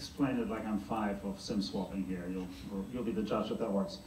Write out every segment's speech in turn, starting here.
explain it like I'm five of SIM swapping here. You'll, you'll be the judge if that works.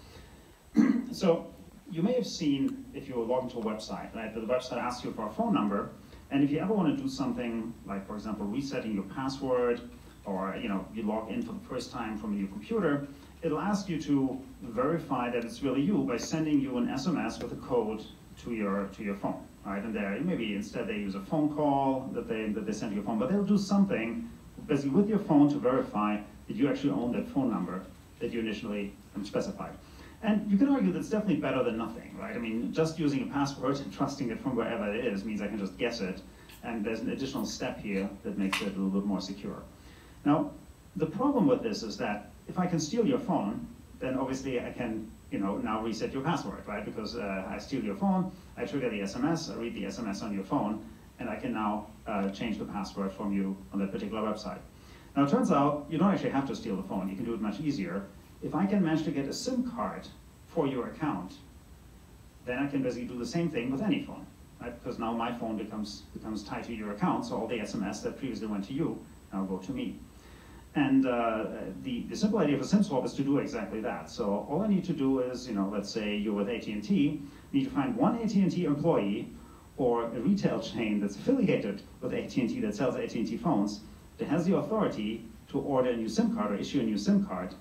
so you may have seen if you log into a website, right, the website asks you for a phone number, and if you ever want to do something like, for example, resetting your password, or you know, you log in for the first time from your computer, it'll ask you to verify that it's really you by sending you an SMS with a code to your to your phone, right? And there, maybe instead they use a phone call that they that they send to your phone, but they'll do something basically with your phone to verify that you actually own that phone number that you initially specified. And you can argue that's definitely better than nothing, right? I mean, just using a password and trusting it from wherever it is means I can just guess it, and there's an additional step here that makes it a little bit more secure. Now, the problem with this is that if I can steal your phone, then obviously I can, you know, now reset your password, right? Because uh, I steal your phone, I trigger the SMS, I read the SMS on your phone, and I can now uh, change the password from you on that particular website. Now, it turns out you don't actually have to steal the phone. You can do it much easier if I can manage to get a SIM card for your account, then I can basically do the same thing with any phone, right? Because now my phone becomes, becomes tied to your account, so all the SMS that previously went to you now go to me. And uh, the, the simple idea of a SIM swap is to do exactly that. So all I need to do is, you know, let's say you're with AT&T, need to find one AT&T employee or a retail chain that's affiliated with AT&T that sells AT&T phones that has the authority to order a new SIM card or issue a new SIM card.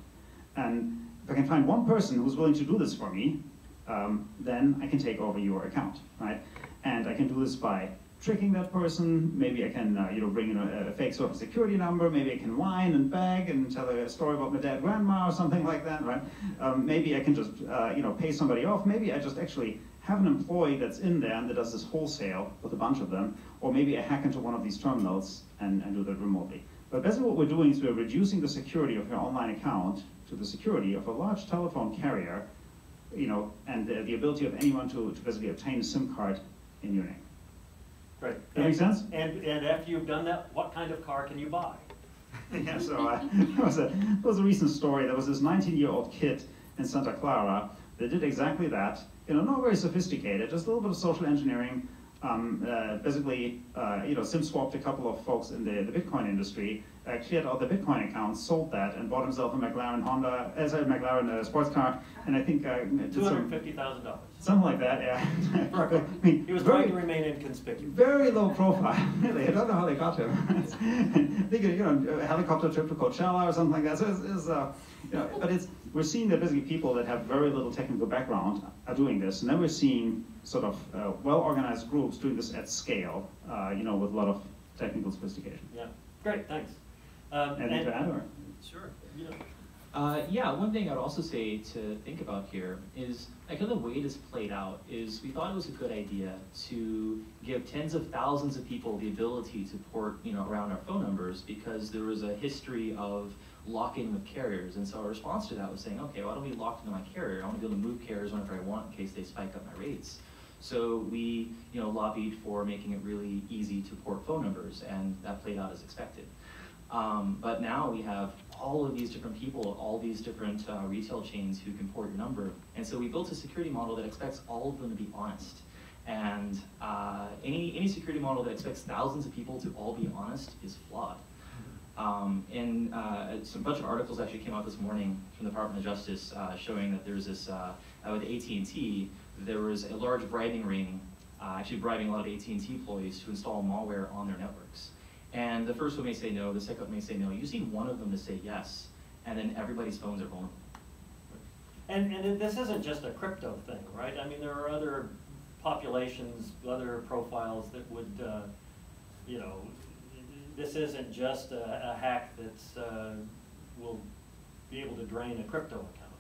And if I can find one person who's willing to do this for me, um, then I can take over your account, right? And I can do this by tricking that person. Maybe I can, uh, you know, bring in a, a, fake social security number. Maybe I can whine and beg and tell a story about my dead grandma or something like that, right? Um, maybe I can just, uh, you know, pay somebody off. Maybe I just actually have an employee that's in there and that does this wholesale with a bunch of them. Or maybe I hack into one of these terminals and, and do that remotely. But basically what we're doing is we're reducing the security of your online account to the security of a large telephone carrier, you know, and the, the ability of anyone to, to basically obtain a SIM card in your name. Right. That and, makes sense? And, and after you've done that, what kind of car can you buy? yeah, so uh, there, was a, there was a recent story. There was this 19-year-old kid in Santa Clara that did exactly that. You know, not very sophisticated, just a little bit of social engineering, um, uh, basically, uh, you know, SIM swapped a couple of folks in the, the Bitcoin industry, uh, cleared out the Bitcoin accounts, sold that, and bought himself a McLaren Honda, as a McLaren uh, sports car, and I think uh, two hundred fifty thousand dollars. Something like that, yeah. I mean, he was very, trying to remain inconspicuous. Very low profile, really. I don't know how they got him. I think you know, a helicopter trip to Coachella or something like that. So it's, it's uh, you know, but it's we're seeing that basically people that have very little technical background are doing this, and then we're seeing sort of uh, well-organized groups doing this at scale, uh, you know, with a lot of technical sophistication. Yeah, great, thanks. Um, Anything and, to add, or? Sure. Yeah. Uh, yeah, one thing I'd also say to think about here is, like, the way this played out is we thought it was a good idea to give tens of thousands of people the ability to port, you know, around our phone numbers because there was a history of lock-in with carriers. And so our response to that was saying, okay, why don't we lock into my carrier? I want to be able to move carriers whenever I want in case they spike up my rates. So we, you know, lobbied for making it really easy to port phone numbers, and that played out as expected. Um, but now we have all of these different people, all these different uh, retail chains who can port your number. And so we built a security model that expects all of them to be honest. And uh, any, any security model that expects thousands of people to all be honest is flawed. Um, and uh, a bunch of articles actually came out this morning from the Department of Justice uh, showing that there's this, uh, with AT&T, there was a large bribing ring, uh, actually bribing a lot of AT&T employees to install malware on their networks. And the first one may say no, the second one may say no. You see one of them to say yes, and then everybody's phones are vulnerable. And, and this isn't just a crypto thing, right? I mean, there are other populations, other profiles that would, uh, you know, this isn't just a, a hack that uh, will be able to drain a crypto account.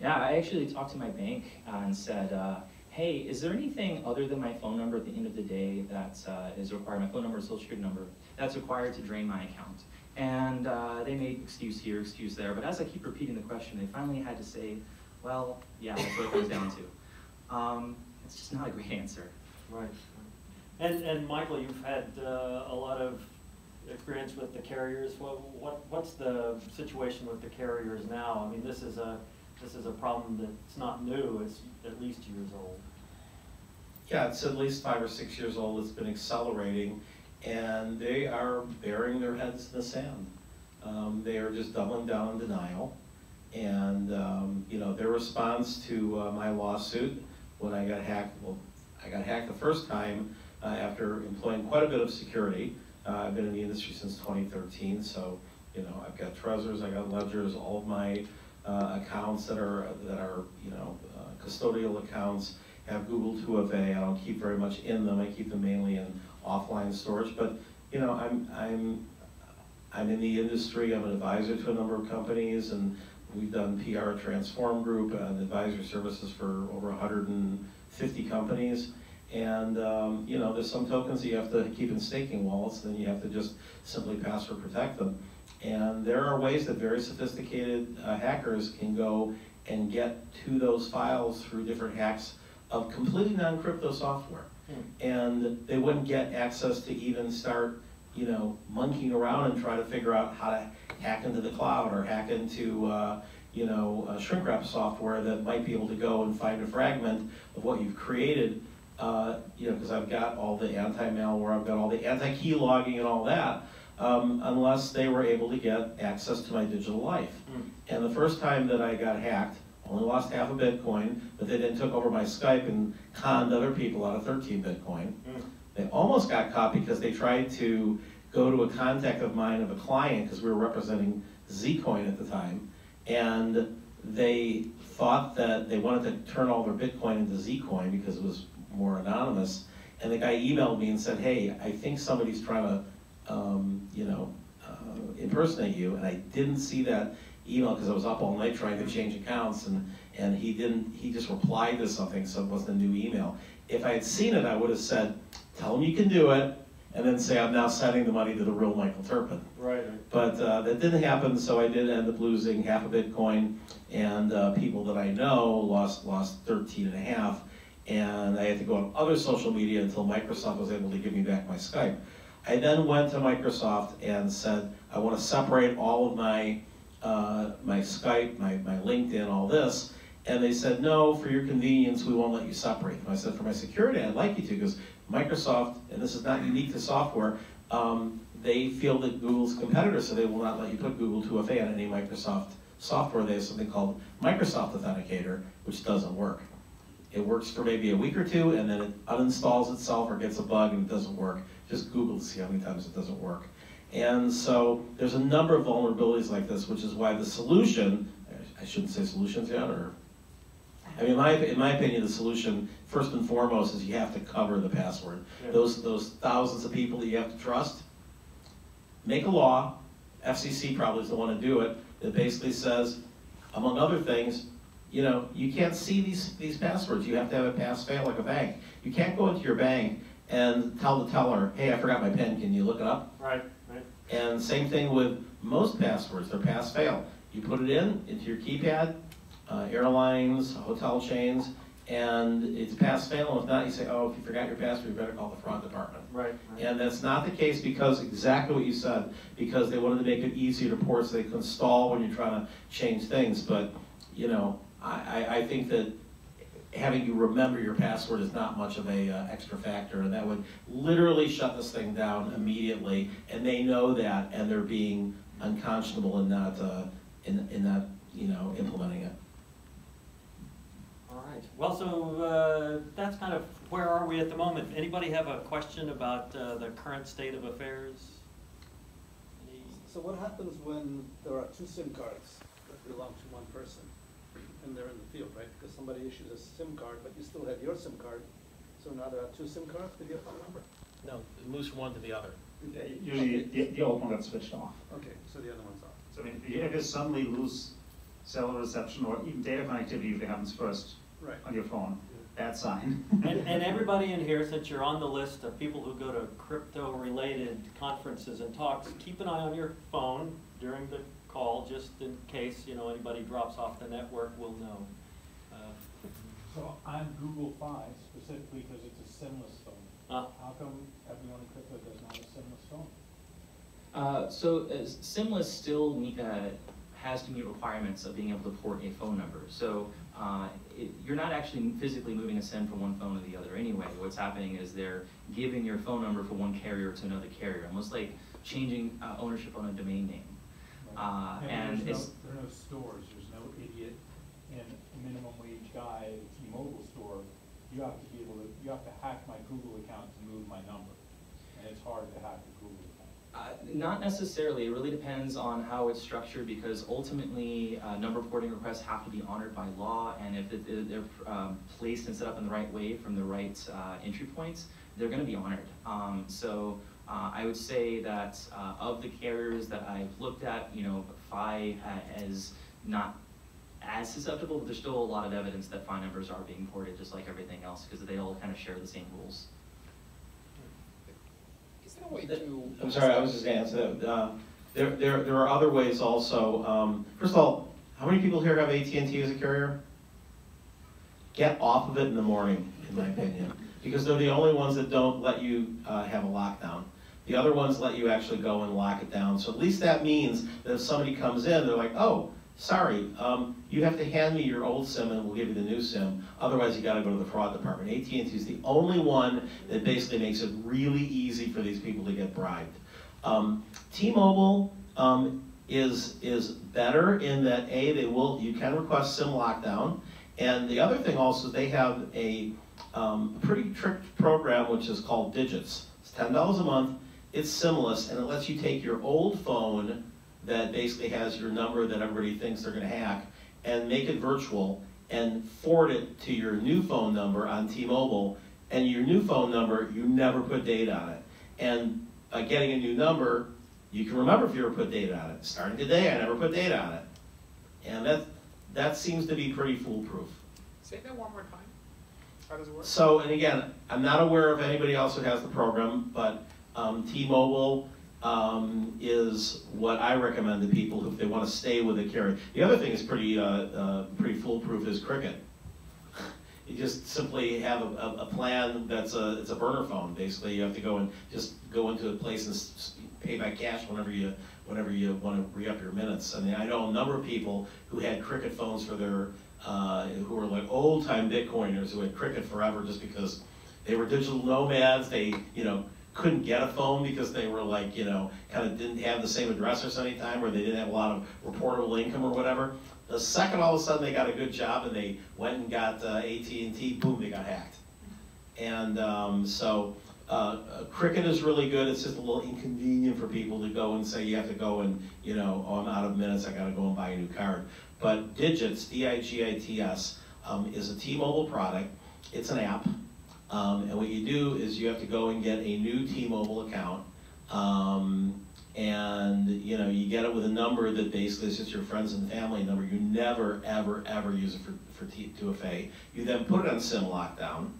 Yeah, I actually talked to my bank and said, uh, hey, is there anything other than my phone number at the end of the day that uh, is required, my phone number and social security number, that's required to drain my account? And uh, they made excuse here, excuse there, but as I keep repeating the question, they finally had to say, well, yeah, that's what it comes down to. Um, it's just not a great answer. Right. And, and Michael, you've had uh, a lot of experience with the carriers. What, what, what's the situation with the carriers now? I mean, this is a this is a problem that's not new. It's at least years old. Yeah, it's at least five or six years old. It's been accelerating, and they are burying their heads in the sand. Um, they are just doubling down on denial. And, um, you know, their response to uh, my lawsuit when I got hacked, well, I got hacked the first time uh, after employing quite a bit of security. Uh, I've been in the industry since 2013, so, you know, I've got Trezors, I got Ledgers, all of my uh, accounts that are, that are, you know, uh, custodial accounts have Google 2FA. I don't keep very much in them. I keep them mainly in offline storage. But, you know, I'm, I'm, I'm in the industry. I'm an advisor to a number of companies, and we've done PR Transform Group and advisory services for over 150 companies. And, um, you know, there's some tokens that you have to keep in staking wallets, then you have to just simply password protect them. And there are ways that very sophisticated uh, hackers can go and get to those files through different hacks of completely non-crypto software. Hmm. And they wouldn't get access to even start, you know, monkeying around and try to figure out how to hack into the cloud or hack into, uh, you know, uh, shrink wrap software that might be able to go and find a fragment of what you've created. Uh, you know, because I've got all the anti-malware, I've got all the anti-key logging and all that, um, unless they were able to get access to my digital life. Hmm. And the first time that I got hacked, only lost half a Bitcoin, but they then took over my Skype and conned other people out of 13 Bitcoin. Hmm. They almost got caught because they tried to go to a contact of mine of a client, because we were representing Zcoin at the time, and they thought that they wanted to turn all their Bitcoin into Zcoin because it was more anonymous. And the guy emailed me and said, hey, I think somebody's trying to, um, you know, uh, impersonate you. And I didn't see that email because I was up all night trying to change accounts and, and he didn't, he just replied to something, so it wasn't a new email. If I had seen it, I would have said, tell him you can do it, and then say, I'm now sending the money to the real Michael Terpin. Right. But uh, that didn't happen, so I did end up losing half a Bitcoin, and uh, people that I know lost lost 13 and a half, and I had to go on other social media until Microsoft was able to give me back my Skype. I then went to Microsoft and said, I want to separate all of my uh, my Skype, my, my LinkedIn, all this, and they said, no, for your convenience, we won't let you separate. I said, for my security, I'd like you to, because Microsoft, and this is not unique to software, um, they feel that Google's competitor, so they will not let you put Google 2FA on any Microsoft software. They have something called Microsoft Authenticator, which doesn't work. It works for maybe a week or two, and then it uninstalls itself or gets a bug and it doesn't work. Just Google to see how many times it doesn't work. And so there's a number of vulnerabilities like this, which is why the solution, I shouldn't say solutions yet, or, I mean, in my, in my opinion, the solution, first and foremost, is you have to cover the password. Yeah. Those, those thousands of people that you have to trust, make a law, FCC probably is the one to do it, that basically says, among other things, you know, you can't see these, these passwords. You have to have a pass-fail like a bank. You can't go into your bank and tell the teller, hey, I forgot my PIN, can you look it up? Right, right. And same thing with most passwords, they're pass-fail. You put it in, into your keypad, uh, airlines, hotel chains, and it's pass-fail, and if not, you say, oh, if you forgot your password, you better call the fraud department. Right, right. And that's not the case because, exactly what you said, because they wanted to make it easier to port so they could install when you're trying to change things. But, you know, I, I, I think that having you remember your password is not much of a uh, extra factor, and that would literally shut this thing down immediately. And they know that, and they're being unconscionable in not, uh, in, in not, you know, implementing it. All right. Well, so uh, that's kind of where are we at the moment? Anybody have a question about uh, the current state of affairs? Any- So what happens when there are two SIM cards that belong to one person and they're in the field, right? Because somebody issues a SIM card, but you still have your SIM card, so now there are two SIM cards with your phone number? No, it moves from one to the other. Usually, the, the old one gets switched off. Okay, so the other one's off. So I mean, if you suddenly lose cellular reception or even data connectivity if it happens first Right. on your phone, bad sign. And, and everybody in here, since you're on the list of people who go to crypto-related conferences and talks, keep an eye on your phone during the call, just in case, you know, anybody drops off the network, we'll know. Uh, So on Google Fi specifically because it's a SIMless phone, uh, how come everyone in crypto does not have a SIMless phone? Uh, so uh, Simless still meet, uh, has to meet requirements of being able to port a phone number. So uh, it, you're not actually physically moving a SIM from one phone to the other anyway. What's happening is they're giving your phone number from one carrier to another carrier, almost like changing uh, ownership on a domain name. No, It's- there are no stores, there's no idiot in a minimum wage guy at a T-Mobile store. You have to be able to, you have to hack my Google account to move my number, and it's hard to hack a Google account. Uh, Not necessarily, it really depends on how it's structured, because ultimately, uh, number porting requests have to be honored by law, and if it- they're, um, placed and set up in the right way from the right, uh, entry points, they're gonna be honored. Um, so, uh, I would say that, uh, of the carriers that I've looked at, you know, Fi is not as susceptible, but there's still a lot of evidence that Fi numbers are being ported, just like everything else, because they all kind of share the same rules. Is there a way to? I'm sorry, I was just gonna answer that. Uh, There, there, there are other ways also. Um, First of all, how many people here have AT&T as a carrier? Get off of it in the morning, in my opinion, because they're the only ones that don't let you uh, have a lockdown. The other ones let you actually go and lock it down. So at least that means that if somebody comes in, they're like, oh, sorry, um, you have to hand me your old SIM and we'll give you the new SIM. Otherwise, you gotta go to the fraud department. AT&T is the only one that basically makes it really easy for these people to get bribed. Um, T-Mobile um, is is better in that a they will you can request SIM lockdown, and the other thing also they have a um, pretty tricked program which is called Digits. It's ten dollars a month. It's SIMless, and it lets you take your old phone that basically has your number that everybody thinks they're going to hack and make it virtual and forward it to your new phone number on T-Mobile. And your new phone number, you never put data on it. And by getting a new number, you can remember if you ever put data on it. Starting today, I never put data on it. And that, that seems to be pretty foolproof. Say that one more time. How does it work? So, and again, I'm not aware of anybody else who has the program, but um, T-Mobile um, is what I recommend to people if they want to stay with a carrier. The other thing is pretty, uh, uh, pretty foolproof is Cricket. You just simply have a, a, a plan that's a, it's a burner phone, basically. You have to go and just go into a place and pay by cash whenever you, whenever you want to re-up your minutes. I mean, I know a number of people who had Cricket phones for their, uh, who were like old-time Bitcoiners who had Cricket forever just because they were digital nomads. They, you know, couldn't get a phone because they were like, you know, kind of didn't have the same address or any time, or they didn't have a lot of reportable income or whatever. The second all of a sudden they got a good job and they went and got uh, AT&T, boom, they got hacked. And um, so uh, uh, Cricket is really good. It's just a little inconvenient for people to go and say you have to go and, you know, oh, I'm out of minutes, I got to go and buy a new card. But Digits, D-I-G-I-T-S, um, is a T-Mobile product. It's an app. Um, and what you do is you have to go and get a new T-Mobile account. Um, and you know you get it with a number that basically is just your friends and family number. You never, ever, ever use it for, for T, 2FA. You then put it on SIM lockdown,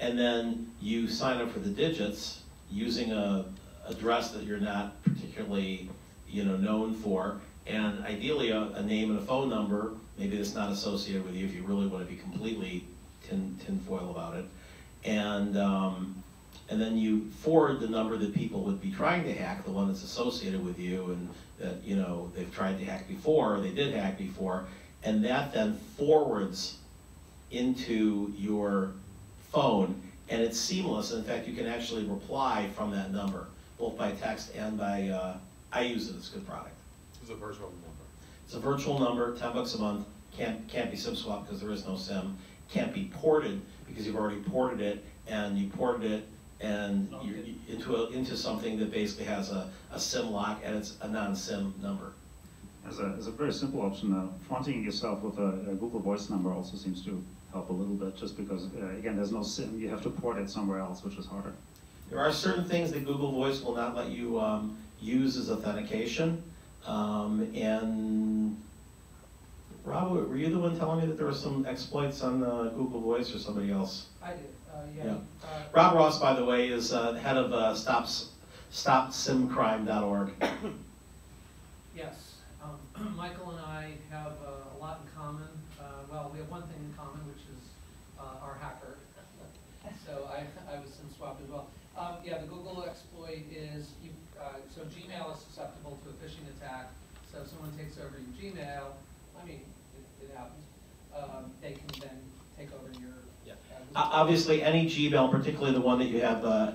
and then you sign up for the digits using a address that you're not particularly you know known for, and ideally a, a name and a phone number. Maybe that's not associated with you if you really want to be completely tin tinfoil about it, and um, and then you forward the number that people would be trying to hack, the one that's associated with you, and that you know they've tried to hack before, or they did hack before, and that then forwards into your phone, and it's seamless. In fact, you can actually reply from that number, both by text and by. Uh, I use it; it's a good product. It's a virtual number. It's a virtual number, ten bucks a month. Can't can't be SIM swap because there is no SIM. Can't be ported because you've already ported it, and you ported it and you're into a, into something that basically has a, a SIM lock and it's a non-SIM number. As a, as a very simple option, uh, fronting yourself with a, a Google Voice number also seems to help a little bit, just because, uh, again, there's no SIM, you have to port it somewhere else, which is harder. There are certain things that Google Voice will not let you um, use as authentication. Um, and Rob, were you the one telling me that there were some exploits on uh, Google Voice or somebody else? I did, uh, Yeah. yeah. Uh, Rob Ross, by the way, is uh, head of uh, Stops, StopSimCrime.org. Yes, um, Michael and I have uh, a lot in common. Uh, Well, we have one thing in common, which is uh, our hacker. So I, I was SIM swapped as well. Um, Yeah, the Google exploit is, you, uh, so Gmail is susceptible to a phishing attack. So if someone takes over your Gmail, I mean, it, it happens, um, they can then take over your. Yeah. uh, Obviously, any Gmail, particularly the one that you have uh,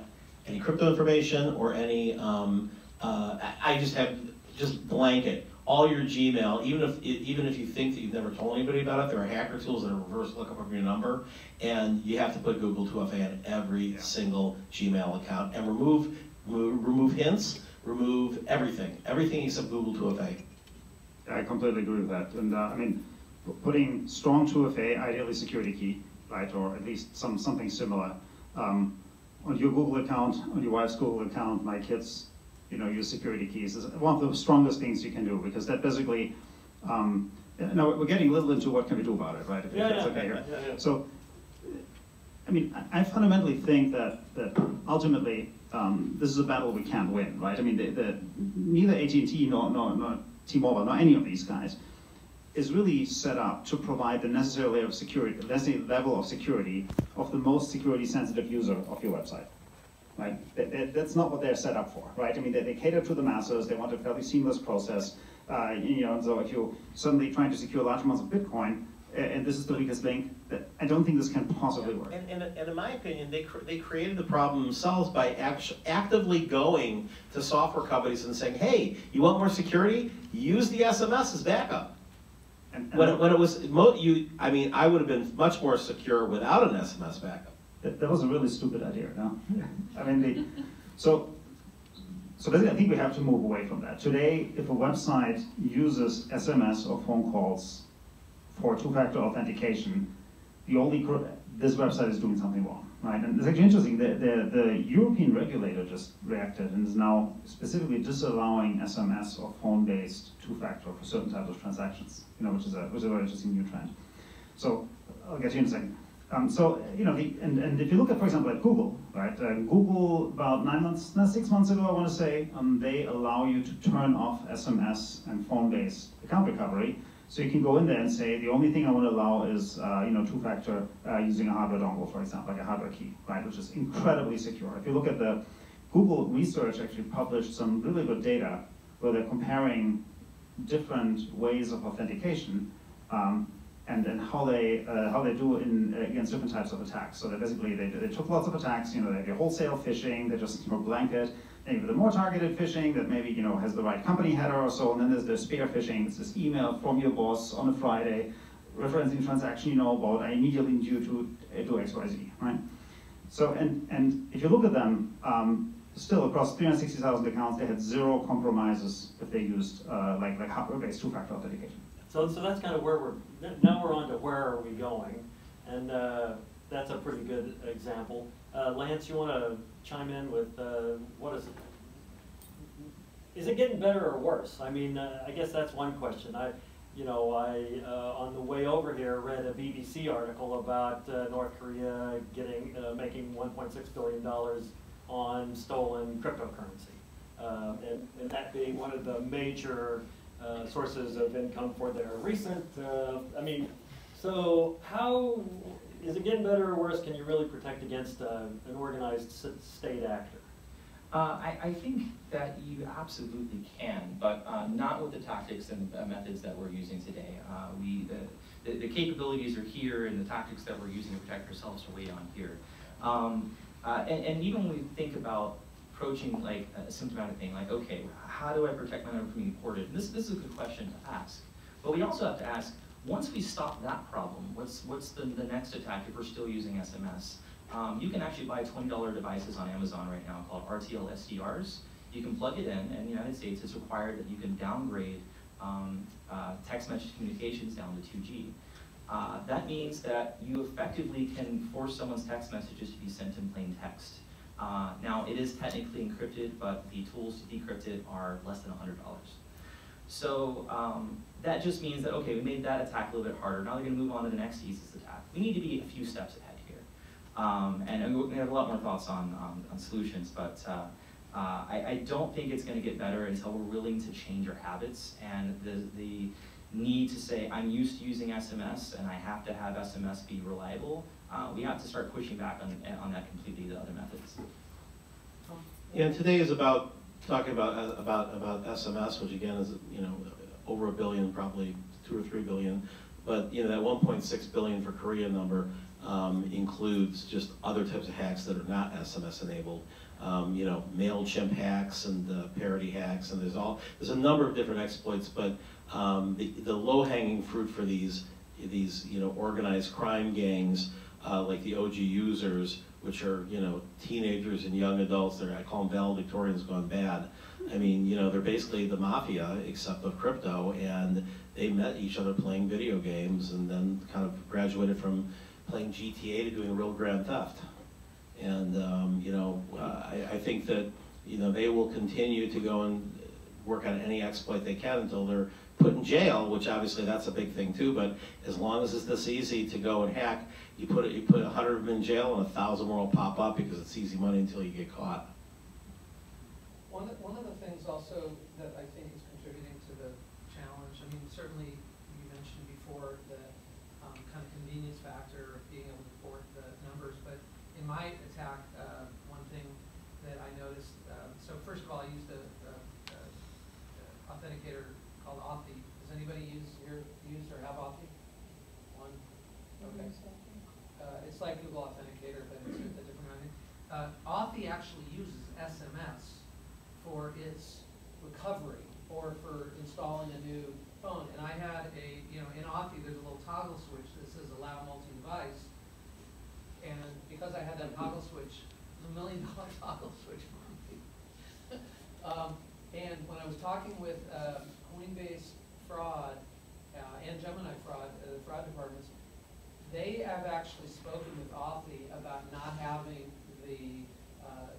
any crypto information or any, um, uh, I I just have, just blanket, all your Gmail, even if even if you think that you've never told anybody about it, there are hacker tools that are reverse lookup of your number, and you have to put Google 2FA on every Yeah. single Gmail account and remove remove, remove hints, remove everything, everything except Google 2FA. I completely agree with that. And uh, I mean, p- putting strong 2FA, ideally security key, right, or at least some something similar, um, on your Google account, on your wife's Google account, my kids, you know, use security keys is one of the strongest things you can do because that basically. Um, now we're getting a little into what can we do about it, right? If Yeah, that's yeah, okay here. yeah, yeah. So, I mean, I I fundamentally think that, that ultimately, um, this is a battle we can't win, right? I mean, the, the, neither AT&T nor, nor, nor T-Mobile, nor any of these guys is really set up to provide the necessary layer of security, the necessary level of security of the most security sensitive user of your website. Right? That, that- that's not what they're set up for, right? I mean, they, they cater to the masses, they want a fairly seamless process. Uh, you know, so if you're suddenly trying to secure large amounts of Bitcoin, and this is the weakest link, I don't think this can possibly work. And, and, and in my opinion, they, cr- they created the problem themselves by act- actively going to software companies and saying, hey, you want more security? Use the SMS as backup. When, it- when it was, mo- you, I mean, I would have been much more secure without an SMS backup. That, that was a really stupid idea, no? I mean, the, so, so basically, I think we have to move away from that. Today, if a website uses SMS or phone calls for two-factor authentication, the only, this website is doing something wrong, right? And it's actually interesting, the, the, the European regulator just reacted and is now specifically disallowing SMS or phone-based two-factor for certain types of transactions, you know, which is a, which is a very interesting new trend. So I'll get you in a second. Um, so you know, the, and, and if you look at, for example, at Google, right? Uh, Google about nine months, no, six months ago, I want to say, um, they allow you to turn off SMS and phone-based account recovery. So you can go in there and say, the only thing I want to allow is, uh, you know, two-factor uh, using a hardware dongle, for example, like a hardware key, right? Which is incredibly secure. If you look at the Google research, actually published some really good data where they're comparing different ways of authentication um, and, and how they uh, how they do in against different types of attacks. So they basically they, they took lots of attacks. You know, they your wholesale phishing, they just you know blanket. Have the more targeted phishing that maybe you know has the right company header or so. And then there's the spear phishing. It's this email from your boss on a Friday, referencing transaction you know about. I immediately need you to uh, do X Y Z, right? So and and if you look at them. Um, Still, across 360,000 accounts, they had zero compromises if they used uh, like like hardware-based two-factor authentication. So, so that's kind of where we're, now we're on to where are we going? And uh, that's a pretty good example. Uh, Lance, you want to chime in with, uh, what is it? Is it getting better or worse? I mean, uh, I guess that's one question. I, you know, I, uh, on the way over here, read a BBC article about uh, North Korea getting, uh, making $1.6 billion on stolen cryptocurrency. Uh, and, and that being one of the major sources of income for their recent, I mean, so how, is it getting better or worse? Can you really protect against uh, an organized state actor? Uh, I, I think that you absolutely can, but uh, not with the tactics and uh, methods that we're using today. Uh, we, the, the, the capabilities are here, and the tactics that we're using to protect ourselves are way on here. Um, uh, and, and even when we think about approaching like a symptomatic thing, like, okay, how do I protect my number from being ported? This, this is a good question to ask. But we also have to ask, once we stop that problem, what's, what's the, the next attack if we're still using SMS? Um, you can actually buy $20 devices on Amazon right now called RTL SDRs. You can plug it in, and in the United States, it's required that you can downgrade um, uh, text message communications down to 2G. Uh, that means that you effectively can force someone's text messages to be sent in plain text. Uh, now, it is technically encrypted, but the tools to decrypt it are less than $100. So um, that just means that, okay, we made that attack a little bit harder. Now they're going to move on to the next easiest attack. We need to be a few steps ahead here. Um, and we have a lot more thoughts on, on, on solutions, but uh, uh, I, I don't think it's going to get better until we're willing to change our habits and the, the need to say, I'm used to using SMS and I have to have SMS be reliable. Uh, we have to start pushing back on, on that completely to other methods. Yeah, and today is about, talking about, uh, about, about SMS, which again is, you know, over a billion, probably two or three billion. But, you know, that one point six billion for Korea number um, includes just other types of hacks that are not SMS enabled. um, you know, MailChimp hacks and uh, Parity hacks, and there's all, there's a number of different exploits, but um, the, the low-hanging fruit for these, these, you know, organized crime gangs, uh, like the OG users, which are, you know, teenagers and young adults, they're, I call them valedictorians gone bad. I mean, you know, they're basically the mafia, except of crypto, and they met each other playing video games, and then kind of graduated from playing GTA to doing real grand theft. And, um, you know, uh, I, I think that, you know, they will continue to go and work on any exploit they can until they're put in jail, which obviously that's a big thing too, but as long as it's this easy to go and hack, you put it, you put a hundred of them in jail and a thousand more will pop up because it's easy money until you get caught. One of, one of the things also that I think is contributing to the challenge, I mean, certainly you mentioned before the um, kind of convenience factor of being able to port the numbers, but in my attack, uh, one thing that I noticed, um, so first of all, I used a, a, a authenticator called Authy. Does anybody use your use or have Authy? One? Okay. Uh, it's like Google Authenticator, but it's a different kind of thing. Uh, Authy actually uses SMS for its recovery or for installing a new phone. And I had a, you know, in Authy, there's a little toggle switch that says allow multi-device. And because I had that toggle switch, it was a million dollar toggle switch for me. Um, and when I was talking with, um, Coinbase fraud, uh, and Gemini fraud, uh, the fraud departments, they have actually spoken with Authy about not having the, uh,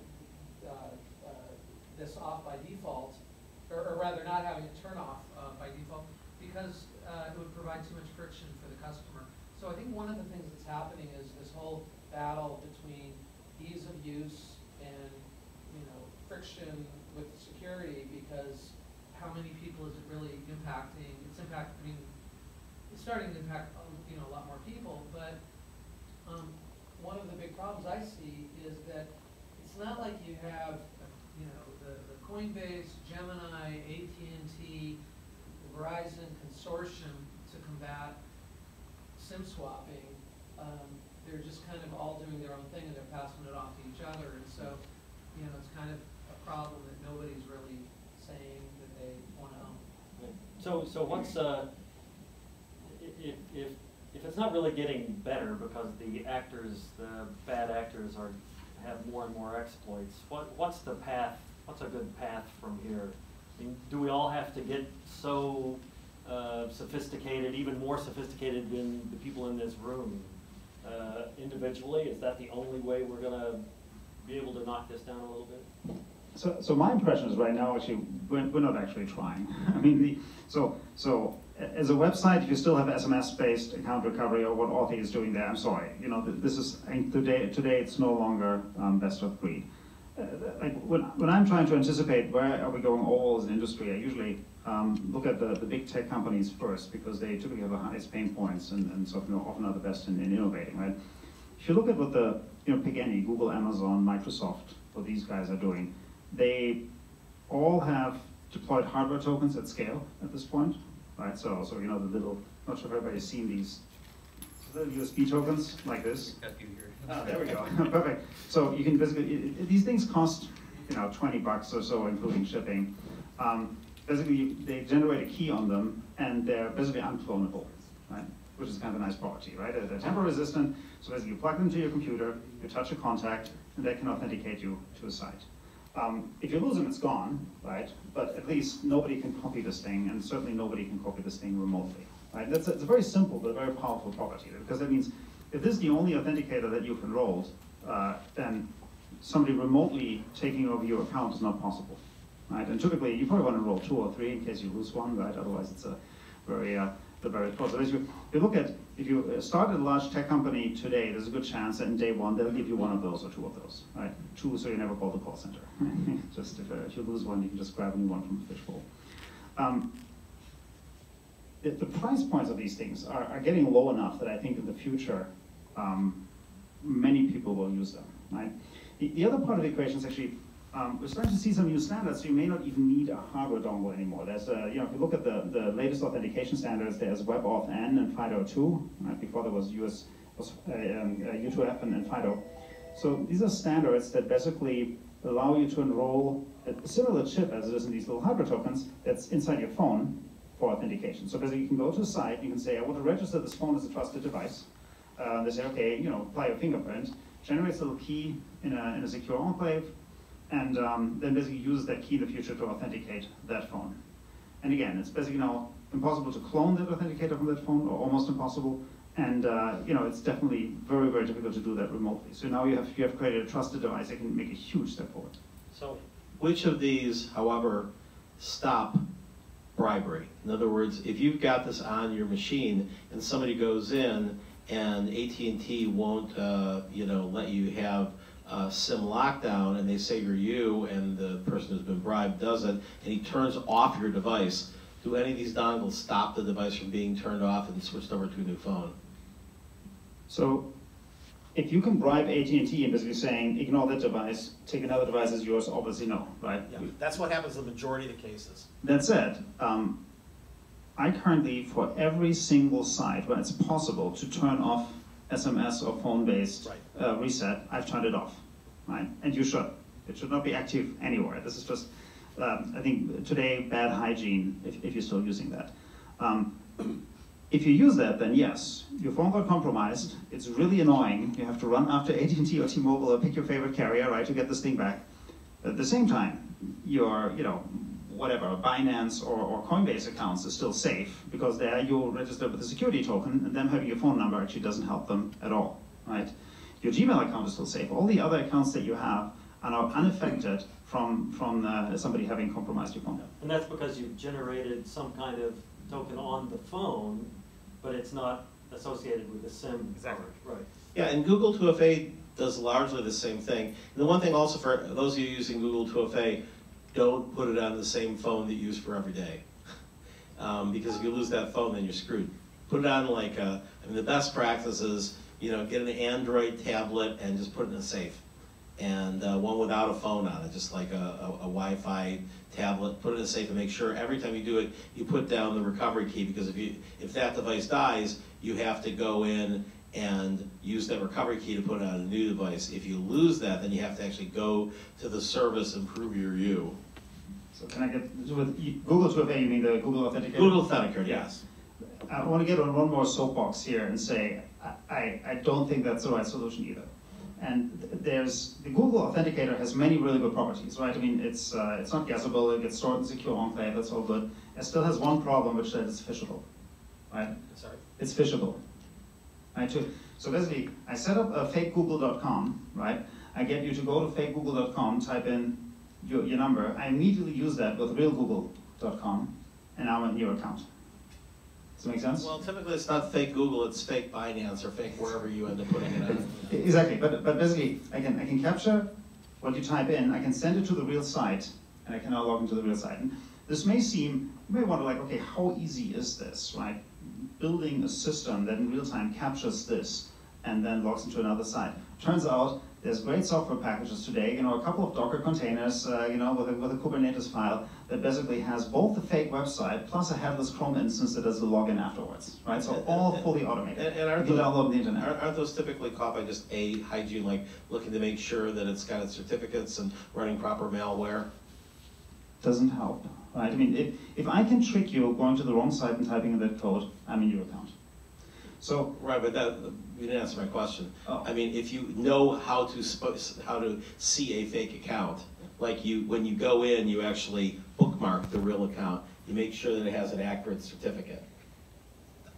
uh, uh, this off by default, or, or rather not having it turn off, uh, by default, because, uh, it would provide too much friction for the customer. So I think one of the things that's happening is this whole battle between ease of use and, you know, friction with security, because how many people is it really impacting? It's impacting, I mean, it's starting to impact, um, you know, a lot more people, but, um, one of the big problems I see is that it's not like you have, you know, the, the Coinbase, Gemini, AT&T, Verizon consortium to combat SIM swapping. Um, they're just kind of all doing their own thing and they're passing it off to each other, and so, you know, it's kind of a problem that nobody's really saying that they wanna own. So, so what's, uh, if, if, if it's not really getting better because the actors, the bad actors are, have more and more exploits, what, what's the path, what's a good path from here? I mean, do we all have to get so, uh, sophisticated, even more sophisticated than the people in this room? Uh, individually, is that the only way we're gonna be able to knock this down a little bit? So, so my impression is right now, actually, we're, we're not actually trying. I mean, the, so, so as a website, if you still have SMS-based account recovery or what Authy is doing there, I'm sorry. You know, this is, today, today it's no longer um, best of breed. Like when, when I'm trying to anticipate where are we going all as an industry, I usually um, look at the, the big tech companies first because they typically have the highest pain points and, and so you know, often are the best in, in innovating, right? If you look at what the, you know, pick any, Google, Amazon, Microsoft, what these guys are doing, they all have deployed hardware tokens at scale at this point, right? So, so you know, the little, not sure if everybody's seen these little USB tokens like this. Ah, there we go, perfect. So you can basically, it- it- these things cost, you know, twenty bucks or so, including shipping. Um, Basically, they generate a key on them, and they're basically unclonable, right? Which is kind of a nice property, right? They're- They're tamper resistant, so basically you plug them into your computer, you touch a contact, and they can authenticate you to a site. Um, if you lose them, it's gone, right? But at least nobody can copy this thing, and certainly nobody can copy this thing remotely, right? That's a, it's a very simple but very powerful property, because that means if this is the only authenticator that you've enrolled, uh, then somebody remotely taking over your account is not possible, right? And typically, you probably want to enroll two or three in case you lose one, right? Otherwise, it's a very, uh, the very. So if you, if you look at, if you uh, start a large tech company today, there's a good chance that in day one, they'll give you one of those or two of those, right? Two, so you never call the call center. just if, uh, if you lose one, you can just grab a new one from the fishbowl. Um, the, the price points of these things are, are getting low enough that I think in the future, um, many people will use them, right? The, the other part of the equation is actually, um, we're starting to see some new standards, so you may not even need a hardware dongle anymore. There's a, you know, if you look at the, the latest authentication standards, there's WebAuthn and FIDO2, right? Before there was US, was, uh, um, uh, U2F and, and FIDO. So these are standards that basically allow you to enroll a similar chip as it is in these little hardware tokens that's inside your phone for authentication. So basically, you can go to a site, you can say, I want to register this phone as a trusted device. Uh, they say, okay, you know, apply your fingerprint, generates a little key in a, in a secure enclave, and um, then basically uses that key in the future to authenticate that phone. And again, it's basically now impossible to clone that authenticator from that phone, or almost impossible. And uh, you know, it's definitely very, very difficult to do that remotely. So now you have you have created a trusted device that can make a huge step forward. So, Which of these, however, stop bribery? In other words, if you've got this on your machine and somebody goes in and AT&T won't, uh, you know, let you have uh, SIM lockdown and they say you're you and the person who's been bribed doesn't, and he turns off your device, do any of these dongles stop the device from being turned off and switched over to a new phone? So if you can bribe AT&T and basically saying, ignore that device, take another device as yours, obviously no, right? Yeah, that's what happens in the majority of the cases. That said, um, I currently, for every single site where it's possible to turn off SMS or phone-based Right. uh, reset, I've turned it off, right? And you should. It should not be active anywhere. This is just, um, I think today, bad hygiene if, if you're still using that. Um, if you use that, then yes, your phone got compromised. It's really annoying. You have to run after AT&T or T-Mobile or pick your favorite carrier, right, to get this thing back. But at the same time, your, you know, whatever, Binance or, or Coinbase accounts is still safe because there you're registered with a security token and them having your phone number actually doesn't help them at all, right? Your Gmail account is still safe. All the other accounts that you have are now unaffected from, from uh, somebody having compromised your phone. Number. And that's because you've generated some kind of token on the phone, but it's not associated with the SIM Exactly. card, right? Yeah, and Google 2FA does largely the same thing. And the one thing also for those of you using Google 2FA, don't put it on the same phone that you use for every day. Um, because if you lose that phone, then you're screwed. Put it on like a, I mean, the best practice is, you know, get an Android tablet and just put it in a safe. And uh, one without a phone on it, just like a, a, a Wi-Fi tablet, put it in a safe and make sure every time you do it, you put down the recovery key because if you, if that device dies, you have to go in and use that recovery key to put it on a new device. If you lose that, then you have to actually go to the service and prove you're you. So can I get, with Google 2FA, you mean the Google Authenticator? Google Authenticator, yes. I want to get on one more soapbox here and say, I, I, I don't think that's the right solution either. And there's, the Google Authenticator has many really good properties, right? I mean, it's, uh, it's not guessable, it gets stored in secure enclave, that's all good. It still has one problem, which is that it's fishable, right? Sorry. It's phishable. Right, so, so basically, I set up a fakegoogle.com, right? I get you to go to fakegoogle.com, type in your, your number. I immediately use that with realgoogle.com, and now I'm in your account. Does that make sense? Well, typically it's not fake Google, it's fake Binance or fake wherever you end up putting it on. Exactly, but, but basically, I can, I can capture what you type in, I can send it to the real site, and I can now log into the real site. And this may seem, you may wonder like, okay, how easy is this, right? Building a system that in real time captures this and then logs into another site. Turns out, there's great software packages today, you know, a couple of Docker containers, uh, you know, with a, with a Kubernetes file that basically has both the fake website plus a headless Chrome instance that does the login afterwards, right? So all fully automated. And, and aren't You those, download the internet. aren't, aren't those typically caught by just a hygiene, like looking to make sure that it's got its certificates and running proper malware? doesn't help, right? I mean, if, if I can trick you going to the wrong site and typing in that code, I'm in your account. So, Right, but that, you didn't answer my question. Oh. I mean, if you know how to how to see a fake account, like you, when you go in, you actually bookmark the real account, you make sure that it has an accurate certificate.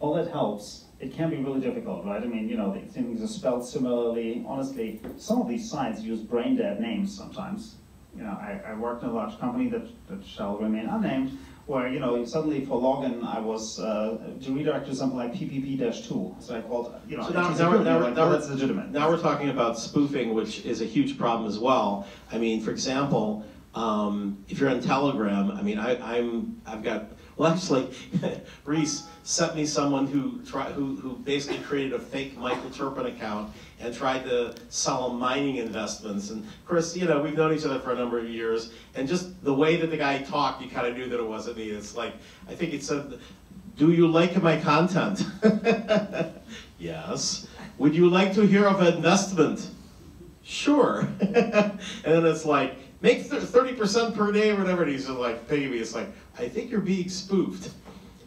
all that helps. It can be really difficult, right? I mean, you know, things are spelled similarly. Honestly, some of these sites use brain dead names sometimes. You know, I, I worked in a large company that, that shall remain unnamed, where, you know, suddenly for login, I was uh, to redirect to something like PPP-2. So I called, you know, So now- now we're- now we're- like, now oh, that's legitimate. Now we're talking about spoofing, which is a huge problem as well. I mean, for example, um, if you're on Telegram, I mean, I, I'm, I've got, well, actually, Reese sent me someone who tried, who, who basically created a fake Michael Terpin account and tried to sell him mining investments. And Chris, you know, we've known each other for a number of years, and just the way that the guy talked, you kind of knew that it wasn't me. It's like, I think it said, do you like my content? yes. Would you like to hear of an investment? sure. and then it's like, make thirty percent per day or whatever. And he's like, paying me. It's like, I think you're being spoofed.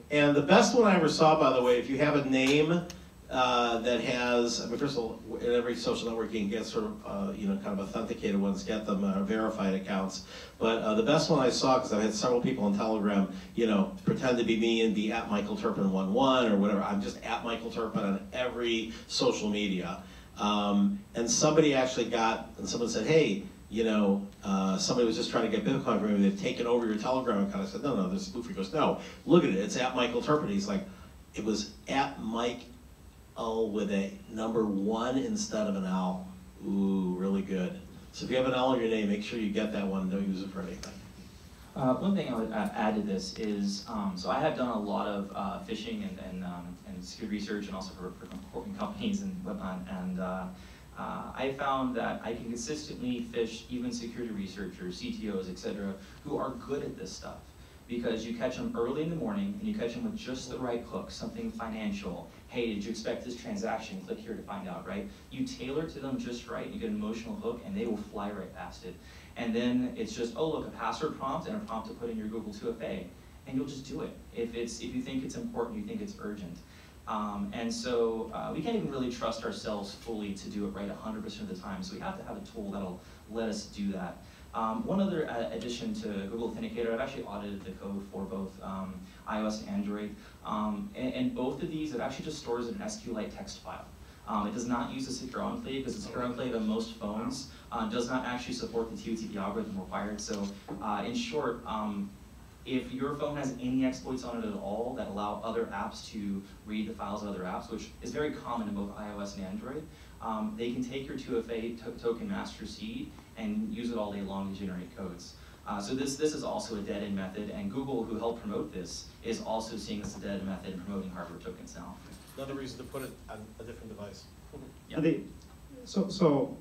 And the best one I ever saw, by the way, if you have a name uh, that has, I mean, first of all, in every social network you can get sort of, uh, you know, kind of authenticated ones, get them uh, verified accounts. But uh, the best one I saw, because I've had several people on Telegram, you know, pretend to be me and be at Michael Terpin 11 or whatever. I'm just at Michael Terpin on every social media. Um, and somebody actually got, and someone said, hey, you know, uh, somebody was just trying to get Bitcoin from me. They've taken over your Telegram account. I said, no, no, this. He goes, no, look at it. It's at Michael Terpin. He's like, it was at Mike L with a number one instead of an L. Ooh, really good. So if you have an L in your name, make sure you get that one. Don't use it for anything. Uh, one thing I would uh, add to this is, um, so I have done a lot of uh, phishing and, and, um, and security research and also for, for companies and whatnot, and uh, uh, I found that I can consistently phish even security researchers, CTOs, etc., who are good at this stuff because you catch them early in the morning and you catch them with just the right hook, something financial. Hey, did you expect this transaction? Click here to find out, right? You tailor to them just right, you get an emotional hook, and they will fly right past it. And then it's just, oh look, a password prompt and a prompt to put in your Google 2FA, and you'll just do it if it's if you think it's important, you think it's urgent. Um, and so uh, we can't even really trust ourselves fully to do it right 100% of the time. So we have to have a tool that'll let us do that. Um, one other addition to Google Authenticator, I've actually audited the code for both um, iOS and Android. Um, and, and, both of these, it actually just stores in an SQLite text file. Um, it does not use a secure enclave because the secure enclave on most phones uh, does not actually support the TOTP algorithm required. So uh, in short, um, if your phone has any exploits on it at all that allow other apps to read the files of other apps, which is very common in both iOS and Android, um, they can take your 2FA token master seed and use it all day long to generate codes. Uh, so this, this is also a dead-end method, and Google, who helped promote this, is also seeing this as a dead-end method and promoting hardware tokens now. Another reason to put it on a different device. yeah. The, so, so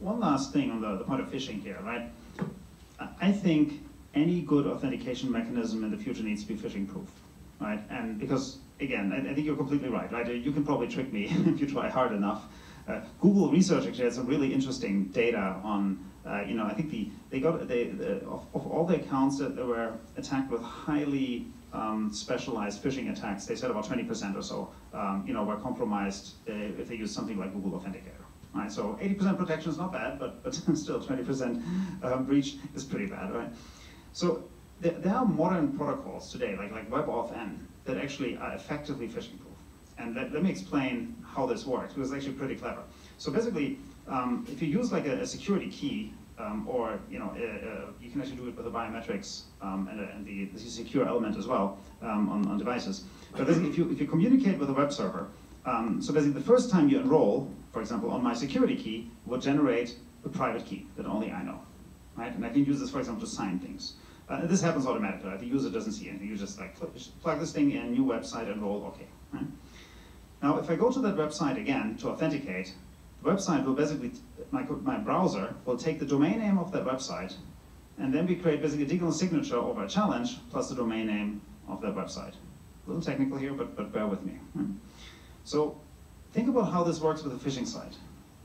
one last thing on the, the point of phishing here, right? I think any good authentication mechanism in the future needs to be phishing proof, right? And because, again, I, I think you're completely right, right? You can probably trick me if you try hard enough. Uh, Google Research actually had some really interesting data on, uh, you know, I think the they got they the, of, of, all the accounts that were attacked with highly um, specialized phishing attacks, they said about 20% or so, um, you know, were compromised uh, if they used something like Google Authenticator. Right, so 80% protection is not bad, but, but still 20% um, breach is pretty bad, right? So there, there are modern protocols today, like, like WebAuthn, that actually are effectively phishing proof. And let, let me explain how this works, because it's actually pretty clever. So basically, um, if you use like a, a security key, um, or you know, uh, you can actually do it with the biometrics um, and, uh, and, the, the secure element as well um, on, on devices. But if you, if you communicate with a web server, um, so basically the first time you enroll, for example, on my security key, will generate a private key that only I know, right? And I can use this, for example, to sign things. Uh, this happens automatically, right? The user doesn't see anything. You just like plug this thing in, new website, enroll, okay. Right? Now, if I go to that website again to authenticate, the website will basically, my, my browser will take the domain name of that website, and then we create basically a digital signature over a challenge plus the domain name of that website. A little technical here, but, but bear with me. So think about how this works with a phishing site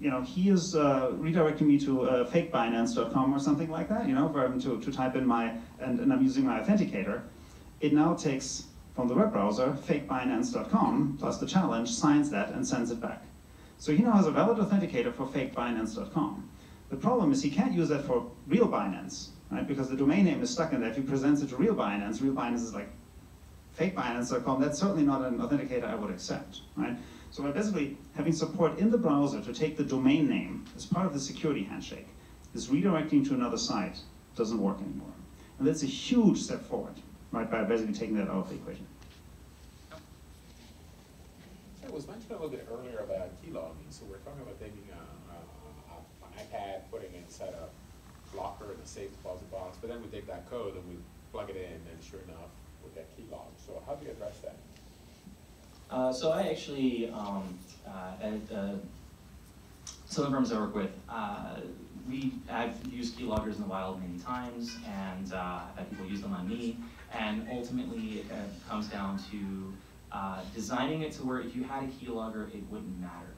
you know, he is uh, redirecting me to uh, fakebinance.com or something like that, you know, for him to, to type in my, and, and I'm using my authenticator. It now takes from the web browser, fakebinance.com, plus the challenge, signs that and sends it back. So he now has a valid authenticator for fakebinance.com. The problem is he can't use that for real Binance, right? Because the domain name is stuck in there. If he presents it to real Binance, real Binance is like fakebinance.com. That's certainly not an authenticator I would accept, right? So by basically having support in the browser to take the domain name as part of the security handshake, is redirecting to another site doesn't work anymore. And that's a huge step forward, right, by basically taking that out of the equation. It was mentioned a little bit earlier about key logging. So we're talking about taking a, an iPad, putting it inside a locker in a safe deposit box, but then we take that code and we plug it in, and sure enough, we get key logged. So how do you address that? Uh, so I actually, um, uh, at uh, some of the firms I work with, uh, we I've used keyloggers in the wild many times, and uh, I've had people use them on me. And ultimately, it comes down to designing it to where if you had a keylogger, it wouldn't matter.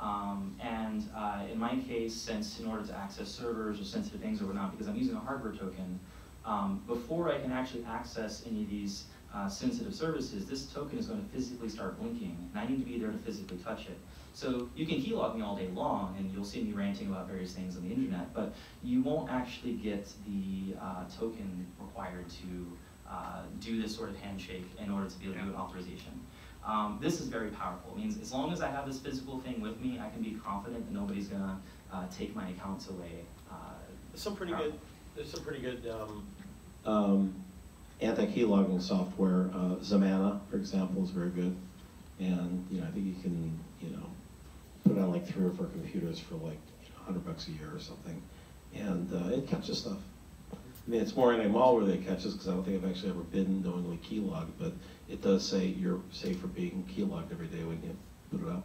Um, and uh, in my case, since in order to access servers or sensitive things or whatnot, because I'm using a hardware token, um, before I can actually access any of these uh, sensitive services, this token is going to physically start blinking, and I need to be there to physically touch it. So you can keylog me all day long, and you'll see me ranting about various things on the internet, but you won't actually get the uh, token required to uh, do this sort of handshake in order to be able to do an authorization. Um, this is very powerful. It means as long as I have this physical thing with me, I can be confident that nobody's gonna uh, take my accounts away. Uh, There's some pretty good, there's some pretty good, um, Um, anti-key logging software, uh, Zemana, for example, is very good. And, you know, I think you can, you know, put it on like three or four computers for like a hundred bucks a year or something. And, uh, it catches stuff. I mean, it's more anti-malware that it catches, because I don't think I've actually ever been knowingly keylogged, but it does say you're safe for being keylogged every day when you put it up.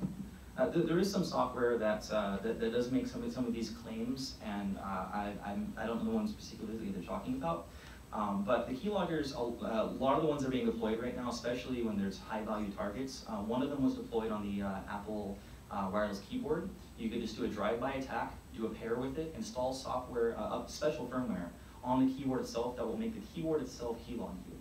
Uh, th- there is some software that, uh, that, that does make some of, some of these claims, and uh, I, I'm, I don't know the ones specifically they're talking about. Um, but the keyloggers, a, a lot of the ones are being deployed right now, especially when there's high value targets. Uh, one of them was deployed on the uh, Apple uh, wireless keyboard. You could just do a drive-by attack, do a pair with it, install software, uh, special firmware on the keyboard itself that will make the keyboard itself keylog you.